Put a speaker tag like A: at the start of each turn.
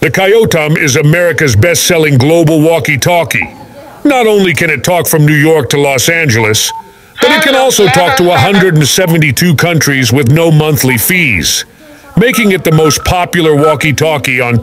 A: The Kayotom is America's best selling global walkie talkie. Not only can it talk from New York to Los Angeles, but it can also talk to 172 countries with no monthly fees, making it the most popular walkie talkie on